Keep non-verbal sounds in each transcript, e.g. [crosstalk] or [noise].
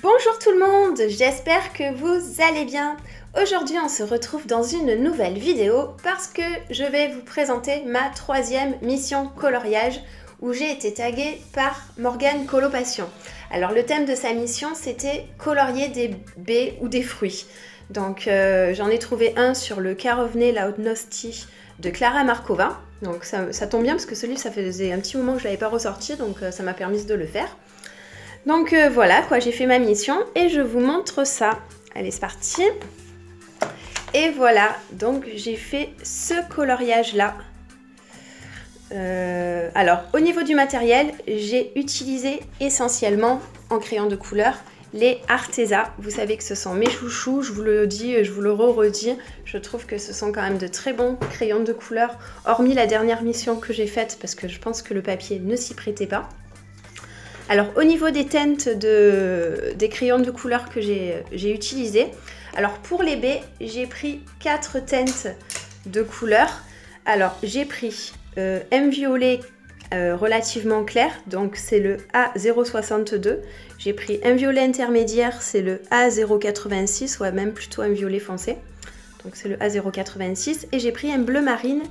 Bonjour tout le monde, j'espère que vous allez bien. Aujourd'hui on se retrouve dans une nouvelle vidéo parce que je vais vous présenter ma troisième mission coloriage où j'ai été taguée par Morgane Colopation. Alors le thème de sa mission c'était colorier des baies ou des fruits. Donc euh, j'en ai trouvé un sur le Carovne Lautnosti de Clara Markova. Donc ça, tombe bien parce que celui ça faisait un petit moment que je l'avais pas ressorti donc euh, ça m'a permis de le faire. Donc euh, voilà quoi, j'ai fait ma mission et je vous montre ça. Allez, c'est parti. Et voilà, donc j'ai fait ce coloriage là. Euh, alors, au niveau du matériel, j'ai utilisé essentiellement en crayon de couleur les Arteza. Vous savez que ce sont mes chouchous, je vous le dis, je vous le re-redis. Je trouve que ce sont quand même de très bons crayons de couleur, hormis la dernière mission que j'ai faite parce que je pense que le papier ne s'y prêtait pas. Alors au niveau des teintes des crayons de couleur que j'ai utilisés, alors pour les baies, j'ai pris quatre teintes de couleur. Alors j'ai pris euh, M violet euh, relativement clair, donc c'est le A062. J'ai pris un violet intermédiaire, c'est le A086, ou même plutôt un violet foncé. Donc c'est le A086. Et j'ai pris un bleu marine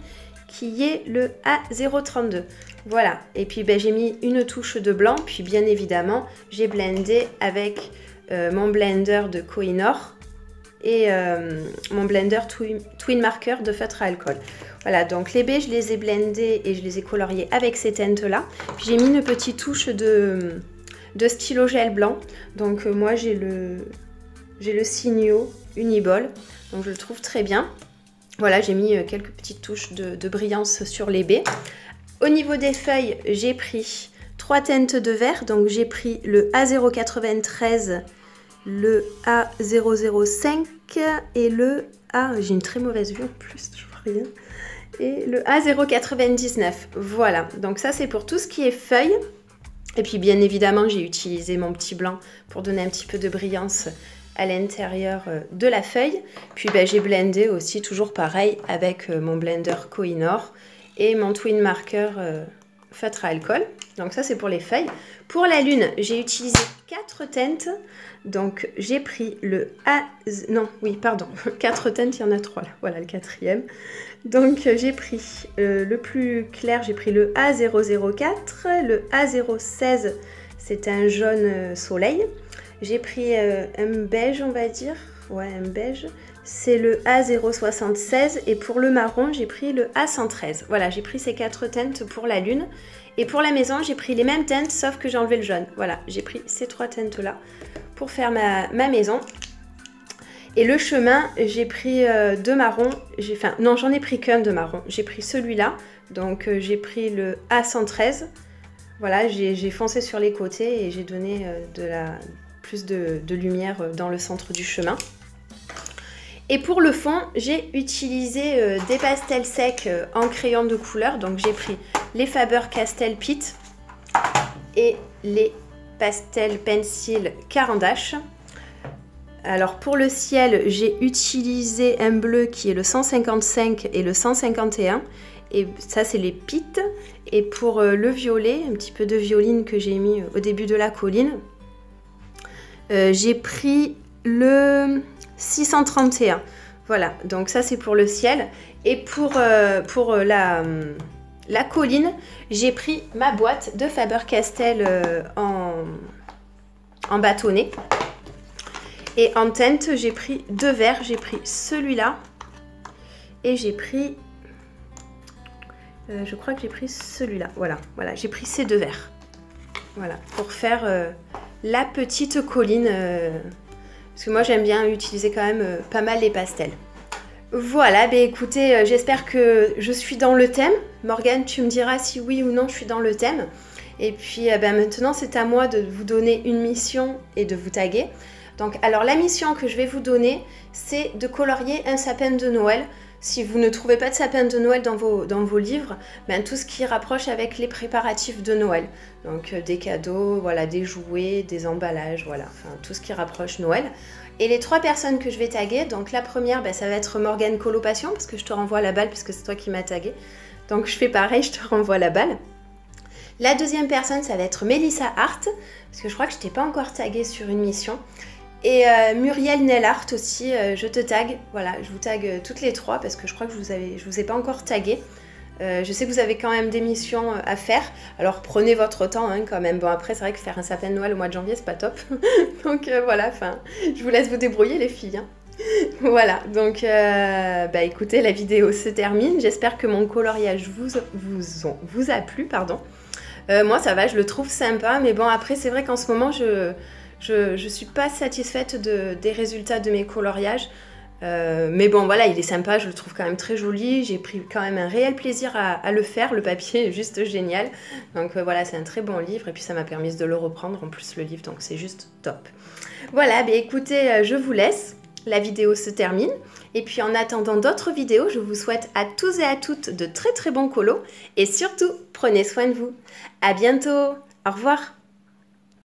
qui est le A032. Voilà, et puis ben, j'ai mis une touche de blanc, puis bien évidemment j'ai blendé avec euh, mon blender de Koinor et euh, mon blender twin, Marker de feutre à alcool. Voilà, donc les baies je les ai blendés et je les ai coloriés avec ces teintes là. Puis j'ai mis une petite touche de, de stylo gel blanc. Donc euh, moi j'ai le, le Signo Uniball, donc je le trouve très bien. Voilà, j'ai mis quelques petites touches de, de brillance sur les baies. Au niveau des feuilles, j'ai pris trois teintes de vert. Donc j'ai pris le A093, le A005 et le A... J'ai une très mauvaise vue en plus, je vois rien. Et le A099. Voilà, donc ça c'est pour tout ce qui est feuilles. Et puis bien évidemment, j'ai utilisé mon petit blanc pour donner un petit peu de brillance à l'intérieur euh, de la feuille. Puis ben, j'ai blendé aussi toujours pareil avec euh, mon blender Koinor et mon twin marker euh, alcool. Donc ça c'est pour les feuilles. Pour la lune, j'ai utilisé quatre teintes. Donc j'ai pris le A... Non, oui, pardon. [laughs] Quatre teintes, il y en a trois là. Voilà le quatrième. Donc euh, j'ai pris le plus clair, j'ai pris le A004. Le A016, c'est un jaune soleil. J'ai pris un beige, on va dire. Ouais, un beige c'est le A076 et pour le marron, j'ai pris le A113. Voilà, j'ai pris ces quatre teintes pour la lune. Et pour la maison, j'ai pris les mêmes teintes sauf que j'ai enlevé le jaune. Voilà, j'ai pris ces trois teintes-là pour faire ma, maison. Et le chemin, j'ai pris euh, deux marrons. Enfin, non, j'en ai pris qu'un de marron. J'ai pris celui-là. Donc, euh, j'ai pris le A113. Voilà, j'ai foncé sur les côtés et j'ai donné euh, de la, plus de lumière dans le centre du chemin. Et pour le fond, j'ai utilisé euh, des pastels secs euh, en crayon de couleur. Donc j'ai pris les Faber-Castell Pit et les pastels pencil Carandache. Alors pour le ciel, j'ai utilisé un bleu qui est le 155 et le 151. Et ça, c'est les pits. Et pour euh, le violet, un petit peu de violine que j'ai mis au début de la colline, j'ai pris le 631. Voilà, donc ça c'est pour le ciel. Et pour, euh, pour euh, la, la colline, j'ai pris ma boîte de Faber-Castell euh, en, en bâtonnet. Et en teinte, j'ai pris deux verres. J'ai pris celui-là. Et j'ai pris... je crois que j'ai pris celui-là. Voilà, voilà, j'ai pris ces deux verres. Voilà, pour faire la petite colline parce que moi j'aime bien utiliser quand même euh, pas mal les pastels. Voilà, bah écoutez, euh, j'espère que je suis dans le thème. Morgane, tu me diras si oui ou non je suis dans le thème. Et puis euh, bah, maintenant c'est à moi de vous donner une mission et de vous taguer. Donc alors la mission que je vais vous donner, c'est de colorier un sapin de Noël si vous ne trouvez pas de sapin de Noël dans vos, dans vos livres, ben, tout ce qui rapproche avec les préparatifs de Noël. Donc euh, des cadeaux, voilà, des jouets, des emballages, voilà, enfin tout ce qui rapproche Noël. Et les trois personnes que je vais taguer, donc la première, ben, ça va être Morgane Colopation, parce que je te renvoie la balle, puisque c'est toi qui m'as tagué. Donc je fais pareil, je te renvoie la balle. La deuxième personne, ça va être Melissa Hart, parce que je crois que je t'ai pas encore tagué sur une mission. Et euh, Muriel Nellart aussi, euh, je te tag. Voilà, je vous tag euh, toutes les trois parce que je crois que je vous, je vous ai pas encore tagué. je sais que vous avez quand même des missions à faire, alors prenez votre temps hein, quand même. Bon après c'est vrai que faire un sapin de Noël au mois de janvier c'est pas top, [laughs] donc voilà, enfin je vous laisse vous débrouiller les filles. Hein. [laughs] voilà, donc bah écoutez la vidéo se termine. J'espère que mon coloriage vous, vous, vous a plu, pardon. moi ça va, je le trouve sympa, mais bon après c'est vrai qu'en ce moment je je ne suis pas satisfaite des résultats de mes coloriages. Euh, mais bon, voilà, il est sympa, je le trouve quand même très joli. J'ai pris quand même un réel plaisir à, le faire. Le papier est juste génial. Donc euh, voilà, c'est un très bon livre. Et puis ça m'a permis de le reprendre en plus, le livre. Donc c'est juste top. Voilà, bah, écoutez, euh, je vous laisse. La vidéo se termine. Et puis en attendant d'autres vidéos, je vous souhaite à tous et à toutes de très très bons colos. Et surtout, prenez soin de vous. À bientôt. Au revoir.